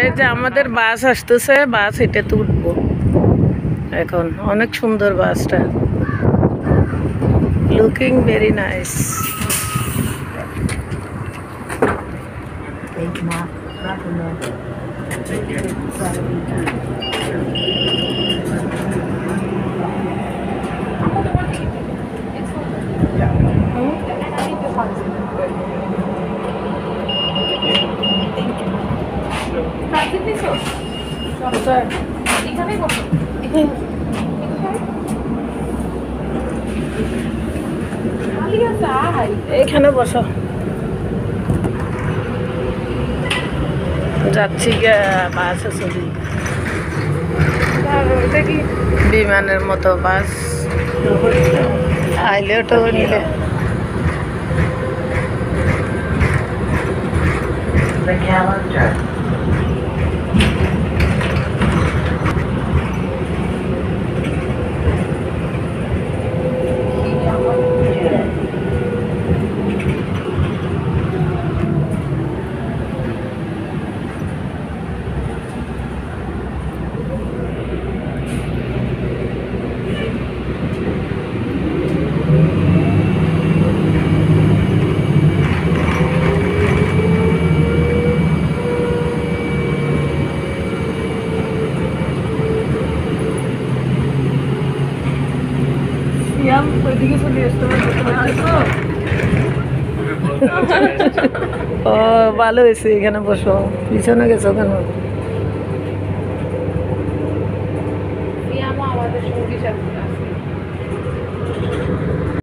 এই যে আমাদের বাস আসতেছে বাস এটাতে উঠবো এখন অনেক সুন্দর বাসটা। লুকিং ভেরি নাইস এইখানে বসো। যাচ্ছি গে বাস আছে বিমানের মতো বাস। আইলে ওটা নিলে। The calendar. গেছিলাম ওইদিকে চলে আসতো ও ভালো হয়েছে এখানে বসো। পিছনে গেছো কেন? আমাদের সঙ্গী